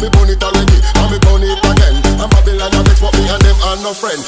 Me burn it already, and me burn it again. And Babylon a bitch, but me and them are no friend.